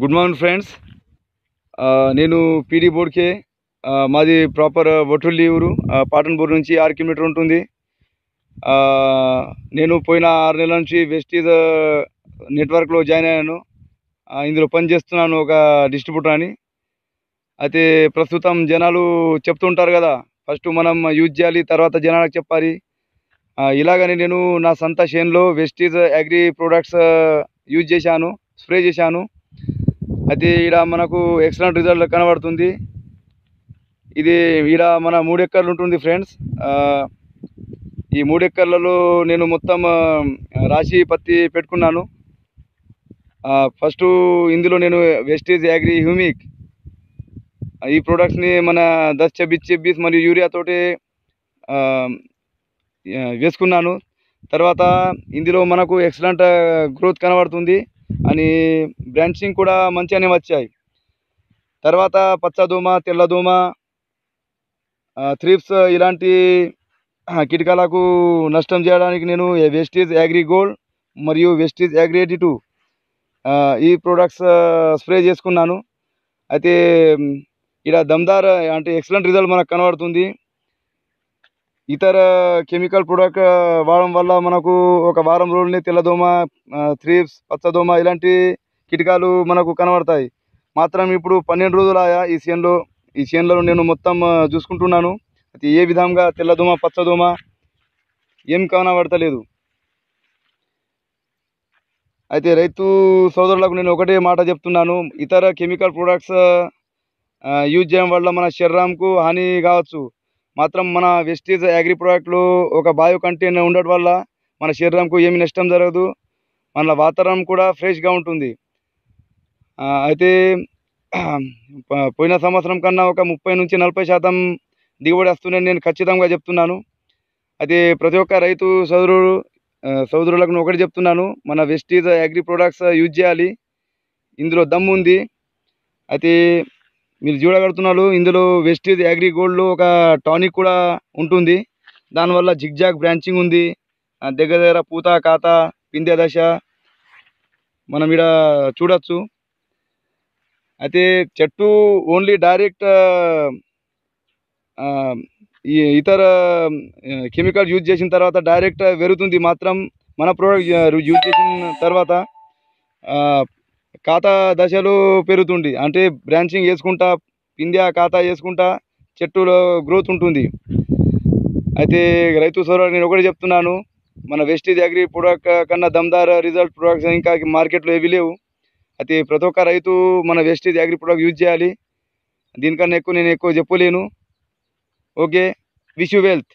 Good morning friends. నేను పీడీ బోర్డ్కే మాది ప్రాపర్ బొట్టుల్లి ఊరు పాటన్పూర్ నుంచి ఆరు కిలోమీటర్ ఉంటుంది. నేను పోయిన ఆరు నెలల నుంచి వెస్టీజ్ నెట్వర్క్లో జాయిన్ అయ్యాను. ఇందులో పని చేస్తున్నాను ఒక డిస్ట్రిబ్యూటర్ అని. అయితే ప్రస్తుతం జనాలు చెప్తుంటారు కదా ఫస్ట్ మనం యూజ్ చేయాలి తర్వాత జనాలకు చెప్పాలి. ఇలాగని నేను నా సొంత షేన్లో వెస్టీజ్ అగ్రి ప్రొడక్ట్స్ యూజ్ చేశాను స్ప్రే చేశాను. అయితే ఈడ మనకు ఎక్సలెంట్ రిజల్ట్ కనబడుతుంది. ఇది ఈడ మన మూడు ఎకర్లు ఉంటుంది ఫ్రెండ్స్ ఈ మూడు ఎకర్లలో నేను మొత్తం రాశి పత్తి పెట్టుకున్నాను. ఫస్ట్ ఇందులో నేను వెస్టేజ్ అగ్రి హ్యూమిక్ ఈ ప్రొడక్ట్స్ని మన దశ చెబ్బిస్ చెబ్బిస్ మరియు యూరియా తోటి వేసుకున్నాను. తర్వాత ఇందులో మనకు ఎక్సలెంట్ గ్రోత్ కనబడుతుంది. అని బ్రాంచింగ్ కూడా మంచిగానే వచ్చాయి. తర్వాత పచ్చదోమ తెల్లదోమ థ్రిప్స్ ఇలాంటి కిటకాలకు నష్టం చేయడానికి నేను వెస్టీజ్ అగ్రి గోల్డ్ మరియు వెస్టీజ్ అగ్రి ఎయిటీ టూ ఈ ప్రోడక్ట్స్ స్ప్రే చేసుకున్నాను. అయితే ఇక్కడ దమ్దార్ అంటే ఎక్సలెంట్ రిజల్ట్ మనకు కనబడుతుంది. ఇతర కెమికల్ ప్రొడక్ట్ వాడడం వల్ల మనకు ఒక వారం రోజులని తెల్లదోమ థ్రీప్స్ పచ్చదోమ ఇలాంటి కీటకాలు మనకు కనబడతాయి. మాత్రం ఇప్పుడు పన్నెండు రోజులు ఆయా ఈ చేనులో. ఈ సీజన్లో నేను మొత్తం చూసుకుంటున్నాను. అయితే ఏ విధంగా తెల్లదోమ పచ్చదోమ ఏం కనబడతలేదు. అయితే రైతు సోదరులకు నేను ఒకటే మాట చెప్తున్నాను. ఇతర కెమికల్ ప్రొడక్ట్స్ యూజ్ చేయడం వల్ల మన శరీరంకు హాని కావచ్చు. మాత్రం మన వెస్టీజ్ అగ్రి ప్రోడక్ట్లు ఒక బయో కంటెంట్ ఉండడం వల్ల మన శరీరంకు ఏమి నష్టం జరగదు. మన వాతావరణం కూడా ఫ్రెష్గా ఉంటుంది. అయితే పోయిన సంవత్సరం కన్నా ఒక ముప్పై నుంచి నలభై శాతం దిగుబడి వస్తుందని నేను ఖచ్చితంగా చెప్తున్నాను. అయితే ప్రతి ఒక్క రైతు సోదరుడు సోదరులకు ఒకటి చెప్తున్నాను. మన వెస్టీజ్ అగ్రి ప్రొడక్ట్స్ యూజ్ చేయాలి. ఇందులో దమ్ము ఉంది. అయితే మీరు చూడగలుగుతున్నారు ఇందులో వెస్టీజ్ అగ్రి గోల్డ్లో ఒక టానిక్ కూడా ఉంటుంది. దానివల్ల జిగ్జాగ్ బ్రాంచింగ్ ఉంది. దగ్గర దగ్గర పూత కాత పిందె దశ మనం ఇక్కడ చూడొచ్చు. అయితే చెట్టు ఓన్లీ డైరెక్ట్ ఈ ఇతర కెమికల్ యూజ్ చేసిన తర్వాత డైరెక్ట్ పెరుగుతుంది మాత్రం మన ప్రోడక్ట్ యూజ్ చేసిన తర్వాత. ఖాతా దశలో పెరుగుతుంది. అంటే బ్రాంచింగ్ వేసుకుంటా పిండియా ఖాతా వేసుకుంటా చెట్టులో గ్రోత్ ఉంటుంది. అయితే రైతు సోదరులకు నేను ఒకటి చెప్తున్నాను. మన వెస్టీజ్ అగ్రి ప్రొడక్ట్ కన్నా దమ్దార్ రిజల్ట్ ప్రొడక్ట్స్ ఇంకా మార్కెట్లో ఏవి లేవు. అయితే ప్రతి ఒక్క రైతు మన వెస్టీజ్ అగ్రి ప్రొడక్ట్ యూజ్ చేయాలి. దీనికన్నా ఎక్కువ నేను ఎక్కువ చెప్పలేను. Okay wish you wealth